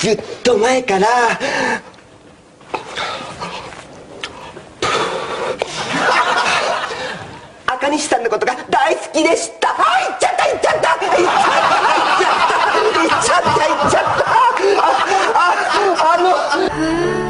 ずっと前から。赤西さんのことが大好きでした。あっちゃったいっちゃったいっちゃった。いっちゃったいっちゃったいっちゃった。あああの。